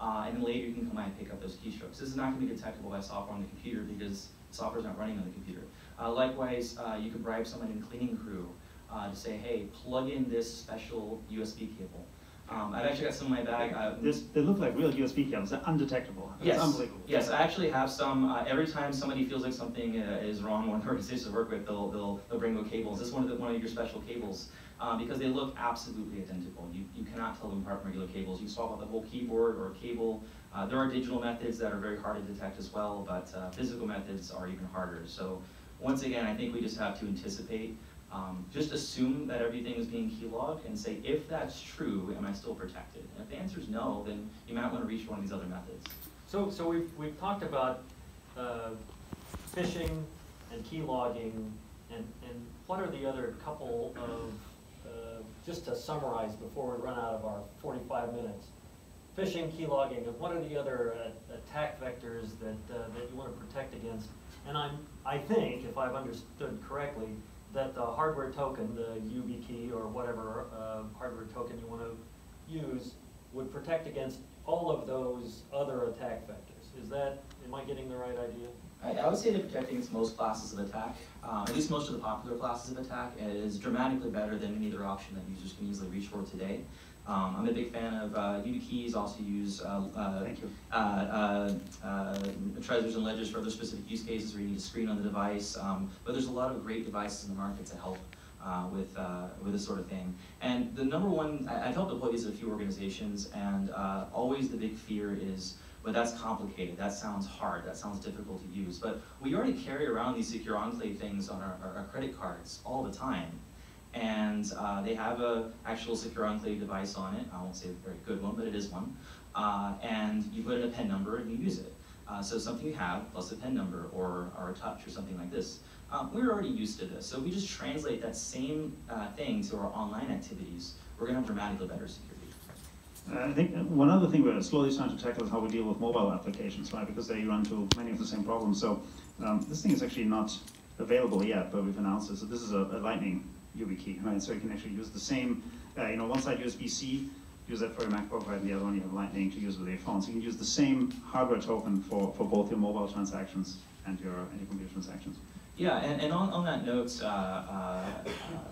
Uh, and then later you can come out and pick up those keystrokes. This is not going to be detectable by software on the computer because software is not running on the computer. Uh, likewise, uh, you could bribe someone in cleaning crew uh, to say, hey, plug in this special USB cable. Um, I've actually got some in my bag. Uh, This, they look like real USB cables, they're undetectable. Yes, unbelievable. yes, I actually have some, uh, every time somebody feels like something uh, is wrong with an organization to work with, they'll, they'll, they'll bring the cables. This is one of the, one of your special cables, uh, because they look absolutely identical. You, you cannot tell them apart from regular cables. You swap out the whole keyboard or cable. Uh, there are digital methods that are very hard to detect as well, but, uh, physical methods are even harder. So, once again, I think we just have to anticipate, um, just assume that everything is being keylogged and say, if that's true, am I still protected? And if the answer is no, then you might want to reach one of these other methods. So, so we've, we've talked about, uh, phishing and key logging, and, and what are the other couple of, just to summarize before we run out of our forty-five minutes? Phishing, key logging, and what are the other uh, attack vectors that, uh, that you wanna protect against? And I'm, I think, if I've understood correctly, that the hardware token, the YubiKey or whatever, uh, hardware token you wanna use, would protect against all of those other attack vectors. Is that, am I getting the right idea? I, I would say they're protecting against most classes of attack, um, at least most of the popular classes of attack, and it is dramatically better than any other option that users can easily reach for today. Um, I'm a big fan of uh, YubiKeys, also use uh, uh, uh, uh, uh, Trezors and ledgers for other specific use cases where you need a screen on the device. Um, but there's a lot of great devices in the market to help uh, with uh, with this sort of thing. And the number one, I, I've helped deploy these at a few organizations, and uh, always the big fear is. But that's complicated. That sounds hard. That sounds difficult to use. But we already carry around these secure enclave things on our, our, our credit cards all the time and uh, they have a actual secure enclave device on it. I won't say a very good one, but it is one. Uh, and you put in a PIN number and you use it. Uh, so something you have plus a PIN number or, or a touch or something like this. Um, we're already used to this, so we just translate that same uh, thing to our online activities. We're going to have dramatically better security. I think one other thing we're slowly starting to tackle is how we deal with mobile applications, right? Because they run into many of the same problems. So um, this thing is actually not available yet, but we've announced it. So this is a, a Lightning YubiKey, right? So you can actually use the same, uh, you know, one side USB-C, use that for your MacBook, right? And the other one you have Lightning to use with your phone. So you can use the same hardware token for, for both your mobile transactions and your, and your computer transactions. Yeah, and, and on, on that note, uh, uh,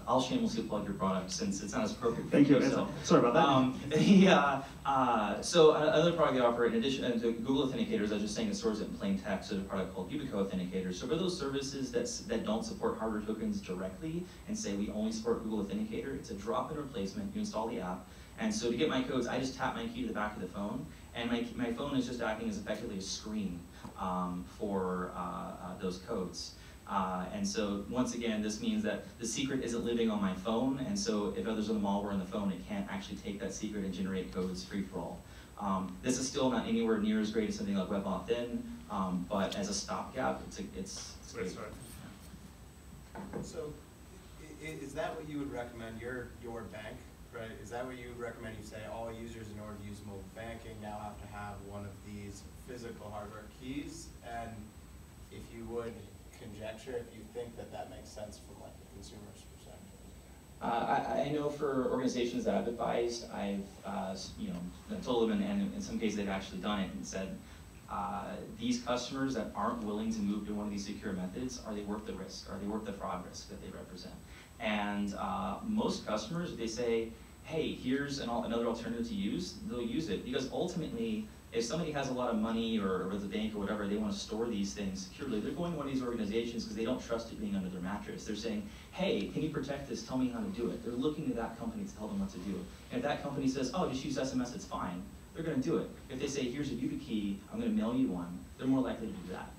I'll shamelessly plug your product since it's not as appropriate for Thank you. so. Sorry about that. Um, yeah, uh, so another product they offer, in addition to Google Authenticators, I was just saying it stores it in plain text, so a product called Yubico Authenticators. So for those services that's, that don't support hardware tokens directly and say we only support Google Authenticator, it's a drop-in replacement. You install the app, and so to get my codes, I just tap my key to the back of the phone, and my, my phone is just acting as effectively a screen um, for uh, uh, those codes. Uh, and so once again, this means that the secret isn't living on my phone, and so if others are the malware on the phone, it can't actually take that secret and generate codes free for all. Um, this is still not anywhere near as great as something like WebAuthn, um, but as a stopgap, it's, a, it's, it's great. So, i- i- is that what you would recommend, your, your bank, right? Is that what you would recommend, you say all users in order to use mobile banking now have to have one of these physical hardware keys? And if you would conjecture if you think that that makes sense from like the consumer's perspective. Uh, I, I know for organizations that I've advised, I've, uh, you know, told them, and, in some cases they've actually done it and said, uh, these customers that aren't willing to move to one of these secure methods, are they worth the risk? Are they worth the fraud risk that they represent? And uh, most customers, they say, hey, here's an, another alternative to use, they'll use it. Because ultimately, if somebody has a lot of money or, or the bank or whatever, they want to store these things securely, they're going to one of these organizations because they don't trust it being under their mattress. They're saying, hey, can you protect this? Tell me how to do it. They're looking to that company to tell them what to do. And if that company says, oh, just use SMS, it's fine, they're going to do it. If they say, here's a YubiKey, I'm going to mail you one, they're more likely to do that.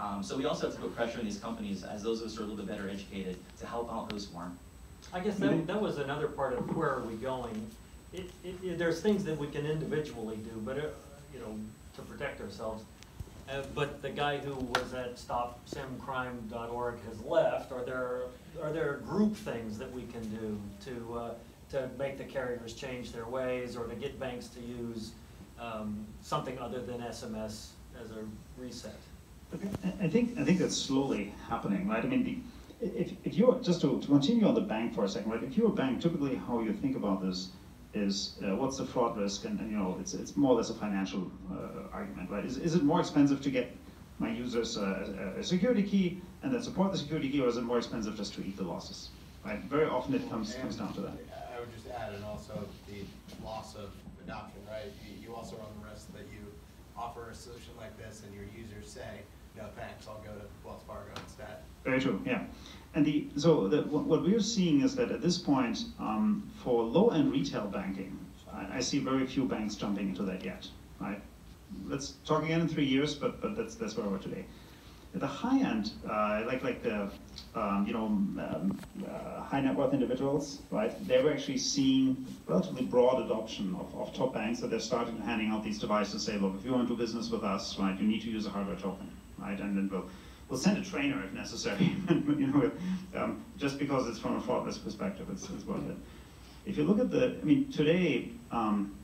Um, so we also have to put pressure on these companies, as those of us who are a little bit better educated, to help out those who aren't. I guess that, that was another part of where are we going. It, it, it- there's things that we can individually do, but, uh, you know, to protect ourselves. Uh, but the guy who was at stopsimcrime.org has left. Are there, are there group things that we can do to, uh, to make the carriers change their ways or to get banks to use, um, something other than SMS as a reset? Okay, I think, I think that's slowly happening, right? I mean, the, if, if you're, just to, to continue on the bank for a second, right? If you're a bank, typically how you think about this is uh, what's the fraud risk, and, and you know, it's, it's more or less a financial uh, argument, right? Is, is it more expensive to get my users uh, a, a security key and then support the security key, or is it more expensive just to eat the losses, right? Very often it comes, comes down to that. I would just add, and also the loss of adoption, right? You, you also run the risk that you offer a solution like this and your users say, no thanks, I'll go to Wells Fargo instead. Very true, yeah. And the, so the, what we're seeing is that at this point, um, for low-end retail banking, I, I see very few banks jumping into that yet, right? Let's talk again in three years, but, but that's, that's where we're today. At the high end, uh, like, like the, um, you know, um, uh, high net worth individuals, right? They were actually seeing relatively broad adoption of, of top banks that they're starting to handing out these devices, say, look, if you want to do business with us, right, you need to use a hardware token, right? And then we'll, we'll send a trainer if necessary, you know, um, just because it's from a risk perspective, it's, it's worth it. If you look at the, I mean, today, um,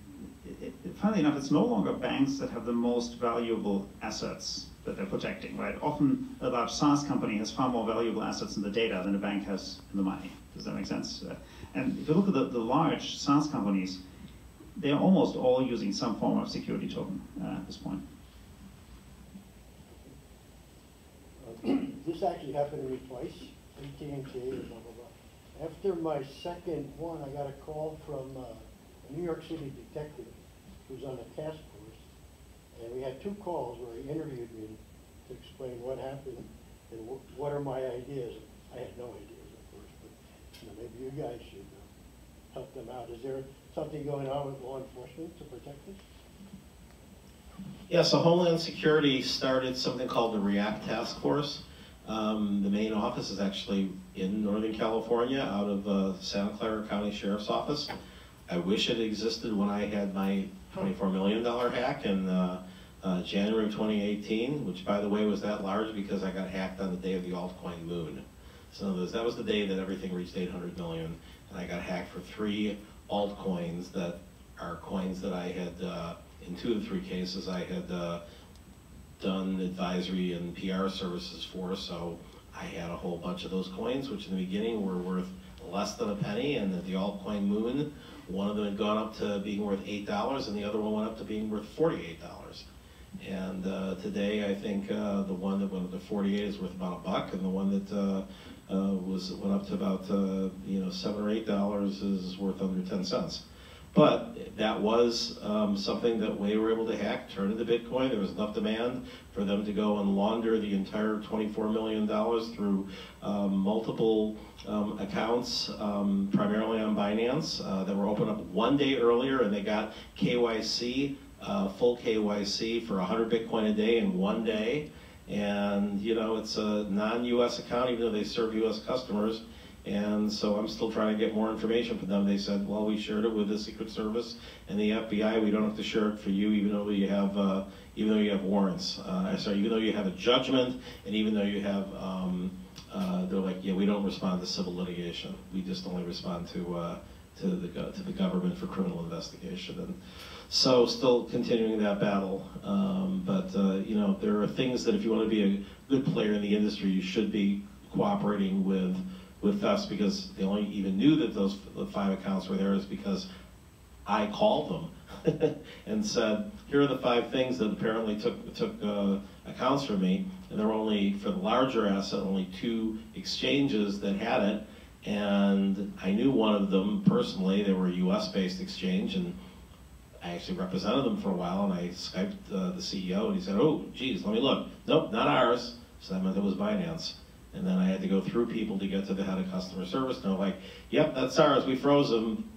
it, it, funnily enough, it's no longer banks that have the most valuable assets that they're protecting, right? Often a large SaaS company has far more valuable assets in the data than a bank has in the money. Does that make sense? Uh, and if you look at the, the large SaaS companies, they're almost all using some form of security token uh, at this point. This actually happened to me twice, AT&T blah, blah, blah. After my second one, I got a call from uh, a New York City detective who's on the task force. And we had two calls where he interviewed me to explain what happened and wh- what are my ideas. I had no ideas, of course, but you know, maybe you guys should uh, help them out. Is there something going on with law enforcement to protect this? Yeah, so Homeland Security started something called the REACT Task Force. Um, the main office is actually in Northern California, out of uh, Santa Clara County Sheriff's Office. I wish it existed when I had my $24 million hack in uh, uh, January of 2018, which by the way was that large because I got hacked on the day of the altcoin moon. So that was the day that everything reached 800 million, and I got hacked for three altcoins that are coins that I had, uh, in two of three cases, I had uh, done advisory and PR services for, so I had a whole bunch of those coins, which in the beginning were worth less than a penny, and at the altcoin moon, one of them had gone up to being worth eight dollars, and the other one went up to being worth forty-eight dollars. And uh, today, I think uh, the one that went up to forty-eight is worth about a buck, and the one that uh, uh, was went up to about uh, you know seven or eight dollars is worth under ten cents. But that was um, something that we were able to hack, turn into Bitcoin. There was enough demand for them to go and launder the entire $24 million through um, multiple um, accounts, um, primarily on Binance, uh, that were opened up one day earlier, and they got KYC, uh, full KYC for 100 Bitcoin a day in one day. And, you know, it's a non-US account, even though they serve US customers. And so I'm still trying to get more information from them. They said, well, we shared it with the Secret Service and the FBI. We don't have to share it for you, even though you have, uh, even though you have warrants. Uh, sorry, even though you have a judgment, and even though you have, um, uh, they're like, yeah, we don't respond to civil litigation. We just only respond to uh, to the to the government for criminal investigation. And So still continuing that battle. Um, but, uh, you know, there are things that if you want to be a good player in the industry, you should be cooperating with, with us because they only even knew that those five accounts were there is because I called them and said, here are the five things that apparently took, took uh, accounts from me. And there were only, for the larger asset, only two exchanges that had it. And I knew one of them personally. They were a US-based exchange. And I actually represented them for a while. And I Skyped uh, the CEO and he said, oh, geez, let me look. Nope, not ours. So that meant it was Binance. And then I had to go through people to get to the head of customer service. And they're like, yep, that's ours. We froze them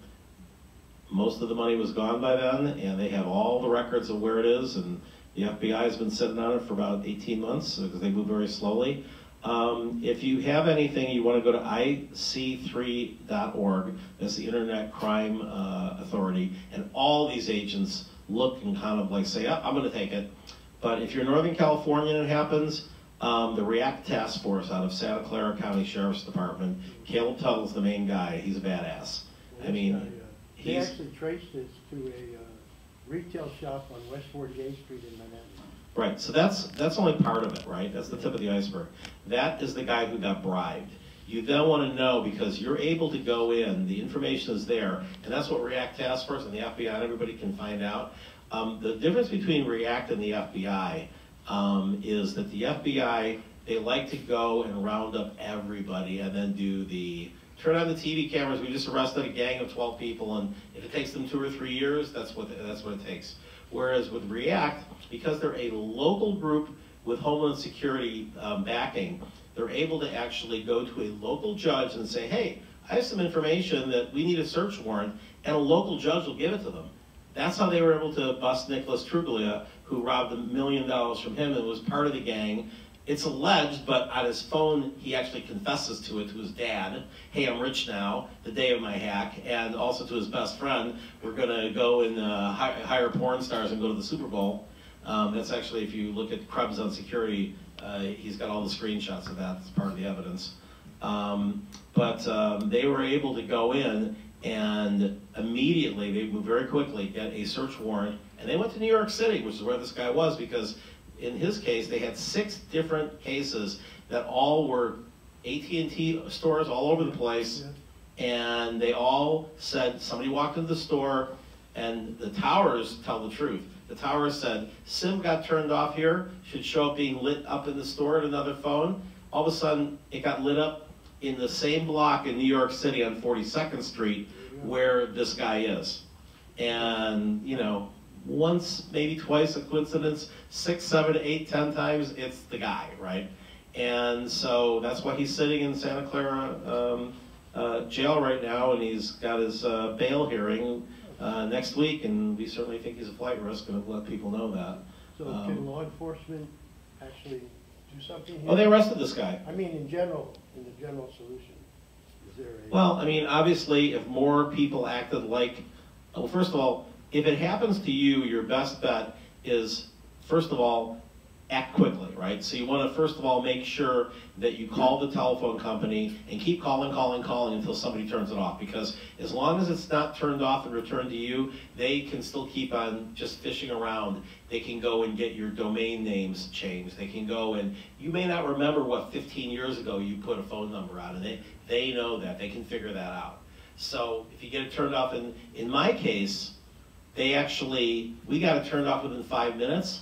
most of the money was gone by then, and they have all the records of where it is, and the FBI has been sitting on it for about 18 months because they move very slowly. Um, if you have anything, you want to go to ic3.org, that's the Internet Crime uh, Authority, and all these agents look and kind of like say, oh, I'm going to take it. But if you're in Northern California and it happens, um, the REACT Task Force out of Santa Clara County Sheriff's Department, Caleb Tuttle's the main guy. He's a badass. I mean, They he's actually traced this to a uh, retail shop on West 48th Street in Manhattan. Right, so that's, that's only part of it, right? That's the tip of the iceberg. That is the guy who got bribed. You then want to know, because you're able to go in, the information is there, and that's what React Task Force and the FBI and everybody can find out. Um, the difference between React and the FBI um, is that the FBI, they like to go and round up everybody and then do the, turn on the TV cameras, we just arrested a gang of 12 people, and if it takes them two or three years, that's what, that's what it takes. Whereas with React, because they're a local group with Homeland Security um, backing, they're able to actually go to a local judge and say, hey, I have some information that we need a search warrant, and a local judge will give it to them. That's how they were able to bust Nicholas Truglia, who robbed a million dollars from him and was part of the gang. It's alleged, but on his phone, he actually confesses to it to his dad. Hey, I'm rich now, the day of my hack. And also to his best friend, we're going to go and uh, hi- hire porn stars and go to the Super Bowl. Um, that's actually, if you look at Krebs on security, uh, he's got all the screenshots of that as part of the evidence. Um, but um, they were able to go in and immediately, they moved very quickly, get a search warrant. And they went to New York City, which is where this guy was, because in his case, they had six different cases that all were AT&T stores all over the place. And they all said, somebody walked into the store, and the towers tell the truth. The towers said, SIM got turned off here, should show up being lit up in the store at another phone. All of a sudden, it got lit up in the same block in New York City on 42nd Street where this guy is. And, you know, once, maybe twice a coincidence, six, seven, eight, ten times, it's the guy, right? And so that's why he's sitting in Santa Clara um, uh, jail right now, and he's got his uh, bail hearing uh, next week, and we certainly think he's a flight risk, and let people know that. So Um, can law enforcement actually do something here? Oh, they arrested this guy. I mean, in general, in the general solution, is there a? Well, I mean, obviously, if more people acted like, well, first of all, if it happens to you, your best bet is, first of all, act quickly, right? So you want to, first of all, make sure that you call the telephone company and keep calling, calling, calling until somebody turns it off. Because as long as it's not turned off and returned to you, they can still keep on just fishing around. They can go and get your domain names changed. They can go and, you may not remember what 15 years ago you put a phone number on, and they, they know that. They can figure that out. So if you get it turned off, and in my case, they actually, we got it turned off within five minutes,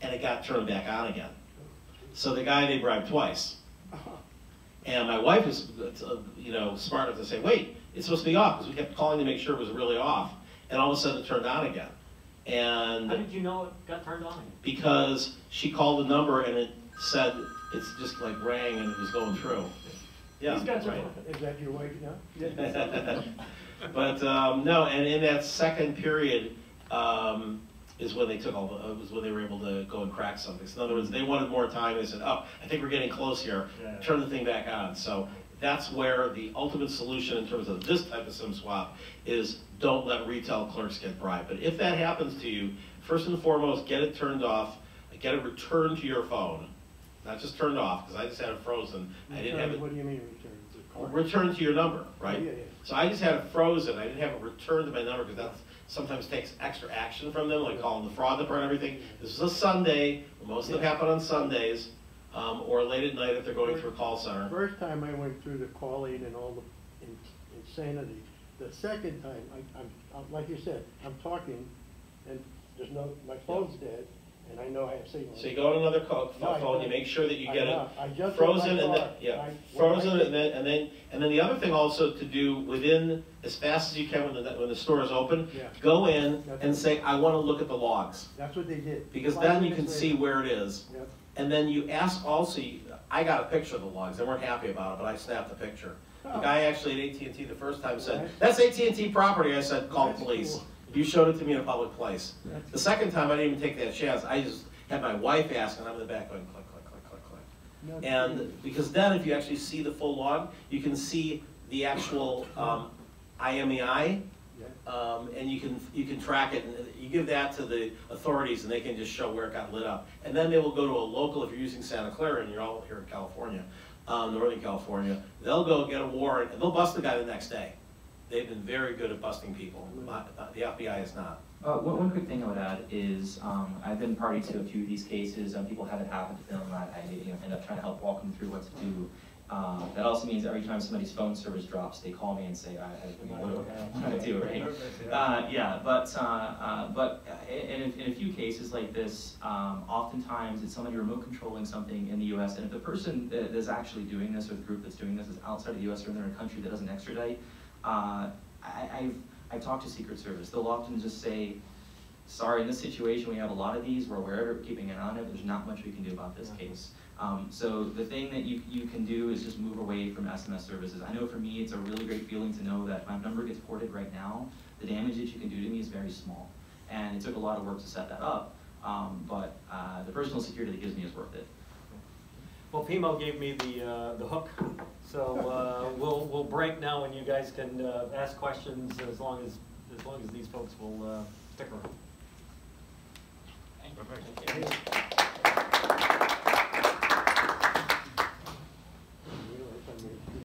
and it got turned back on again. So the guy they bribed twice. And my wife was, uh, you know, smart enough to say, wait, it's supposed to be off, because we kept calling to make sure it was really off. And all of a sudden it turned on again. And How did you know it got turned on? because she called the number and it said, it's just like rang and it was going through. Yeah, These guys are right. Is that your wife now? but um, no, and in that second period um, is when they took all the, uh, was when they were able to go and crack something. So in other words, they wanted more time. They said, "Oh, I think we're getting close here. Yeah. Turn the thing back on." So that's where the ultimate solution in terms of this type of SIM swap is: don't let retail clerks get bribed. But if that happens to you, first and foremost, get it turned off. Get it returned to your phone, not just turned off because I just had it frozen. I didn't have it What do you mean return? returned to your number, right? Yeah, yeah. So I just had it frozen. I didn't have it returned to my number because that sometimes takes extra action from them, like calling the fraud department and everything. This is a Sunday, most of them happen on Sundays, um, or late at night if they're going through a call center. First time I went through the calling and all the in- insanity. The second time, I, I'm, I'm- like you said, I'm talking and there's no, my phone's dead and I know I have signal. So you go on another co- No, phone, you make sure that you get it frozen and then, yeah, I- frozen and then, and then, and then the other thing also to do within, as fast as you can when the, when the store is open, Yeah. go in That's and say, I wanna look at the logs. That's what they did. Because Five then you can see where it is. Yep. And then you ask also, I got a picture of the logs, they weren't happy about it, but I snapped the picture. The Oh. guy actually at AT&T the first time said, Right. that's AT&T property, I said, call the That's police. cool. You showed it to me in a public place. The second time, I didn't even take that chance, I just had my wife ask, and I'm in the back going click, click, click, click, click. No, And, because then if you actually see the full log, you can see the actual, um, IMEI, um, and you can, you can track it, and you give that to the authorities, and they can just show where it got lit up. And then they will go to a local, if you're using Santa Clara, and you're all here in California, um, Northern California, they'll go get a warrant, and they'll bust the guy the next day. They've been very good at busting people, uh, the FBI is not. Uh, one, one quick thing I would add is, um, I've been party to a few of these cases, and people have it happen to them, and I, you know, end up trying to help walk them through what to do. Uh, that also means every time somebody's phone service drops, they call me and say, I, I, you know, what do I do, right? Uh, yeah, but, uh, uh, but uh, in, in in a few cases like this, um, oftentimes it's somebody remote controlling something in the US, and if the person that is actually doing this, or the group that's doing this is outside of the US or in a country that doesn't extradite, uh, I, I've, I've talked to Secret Service, they'll often just say, sorry, in this situation, we have a lot of these, we're aware of it, we're keeping an eye on it, there's not much we can do about this case. Um, so the thing that you, you can do is just move away from SMS services. I know for me, it's a really great feeling to know that my number gets ported right now, the damage that you can do to me is very small. And it took a lot of work to set that up, um, but, uh, the personal security that gives me is worth it. Well, Pimo gave me the, uh, the hook, so, uh, we'll, we'll break now and you guys can, uh, ask questions as long as, as long as these folks will, uh, stick around. thank Perfect.